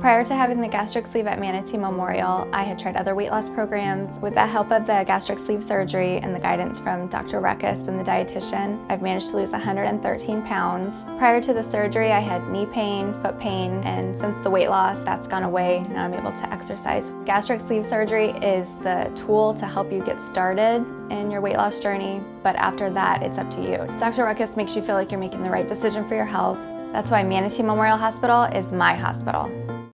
Prior to having the gastric sleeve at Manatee Memorial, I had tried other weight loss programs. With the help of the gastric sleeve surgery and the guidance from Dr. Ruckus and the dietitian, I've managed to lose 113 pounds. Prior to the surgery, I had knee pain, foot pain, and since the weight loss, that's gone away. Now I'm able to exercise. Gastric sleeve surgery is the tool to help you get started in your weight loss journey, but after that, it's up to you. Dr. Ruckus makes you feel like you're making the right decision for your health. That's why Manatee Memorial Hospital is my hospital.